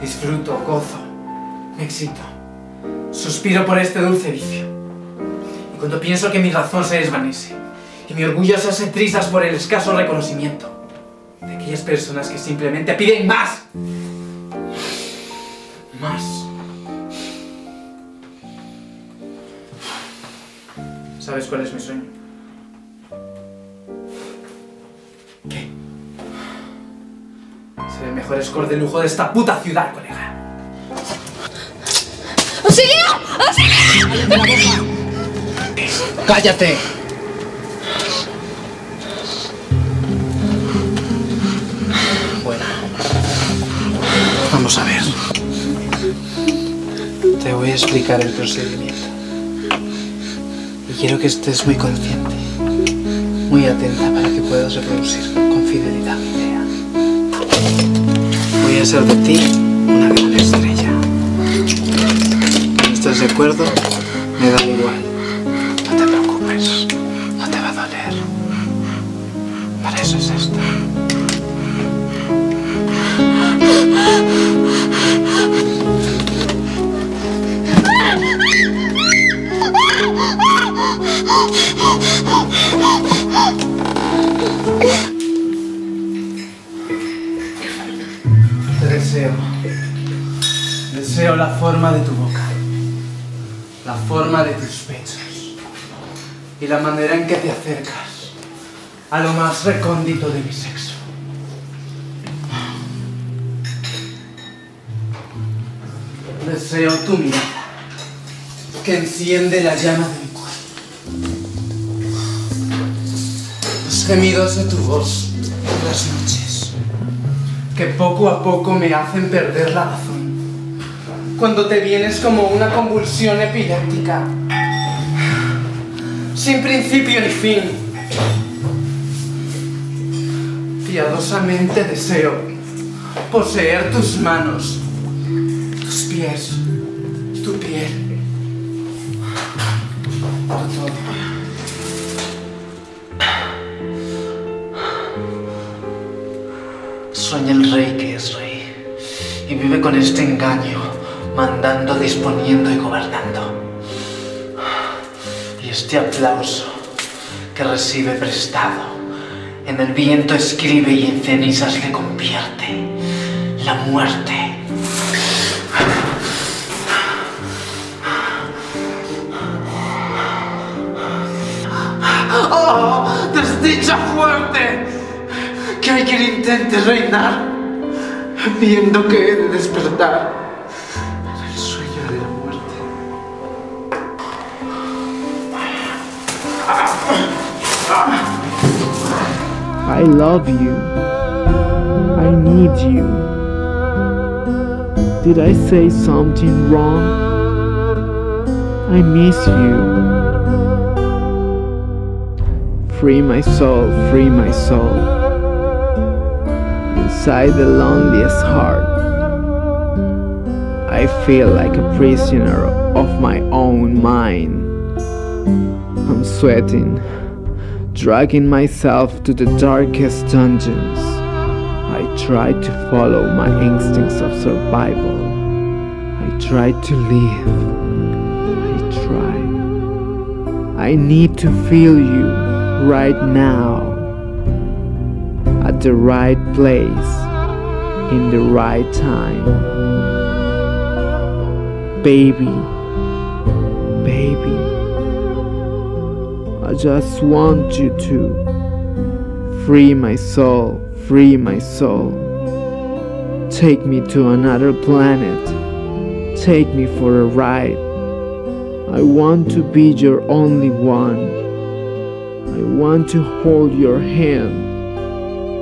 Disfruto, gozo, me excito. Suspiro por este dulce vicio. Y cuando pienso que mi razón se desvanece y mi orgullo se hace trizas por el escaso reconocimiento de aquellas personas que simplemente piden más. Más. ¿Sabes cuál es mi sueño? ¿Qué? Ser el mejor score de lujo de esta puta ciudad, colega. ¡Auxilio! ¡Auxilio! ¡Cállate! Vamos a ver. Te voy a explicar el procedimiento. Y quiero que estés muy consciente, muy atenta para que puedas reproducir con fidelidad mi idea. Voy a hacer de ti una gran estrella. ¿No estás de acuerdo? Me da igual. No te preocupes, no te va a doler. Para eso es esto. Te deseo. Deseo la forma de tu boca. La forma de tus pechos. Y la manera en que te acercas a lo más recóndito de mi sexo. Deseo tu mirada, que enciende la llama de mi cuerpo. Gemidos de tu voz en las noches, que poco a poco me hacen perder la razón. Cuando te vienes como una convulsión epiléptica, sin principio ni fin. Piadosamente deseo poseer tus manos, tus pies, tu piel, tu todo. Sueña el rey que es rey y vive con este engaño, mandando, disponiendo y gobernando. Y este aplauso que recibe prestado, en el viento escribe y en cenizas le convierte la muerte. ¡Oh! ¡Desdicha fuerte! Que intente reinar, viendo que he de despertar en el sueño de la muerte. I love you. I need you. Did I say something wrong? I miss you. Free my soul, free my soul. Inside the loneliest heart, I feel like a prisoner of my own mind. I'm sweating dragging myself to the darkest dungeons. I try to follow my instincts of survival. I try to live. I tried. I need to feel you right now. The right place. In the right time. Baby. Baby. I just want you to free my soul, free my soul. Take me to another planet. Take me for a ride. I want to be your only one. I want to hold your hand,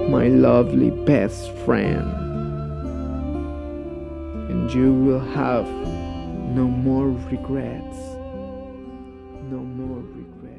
my lovely best friend. And you will have no more regrets, no more regrets.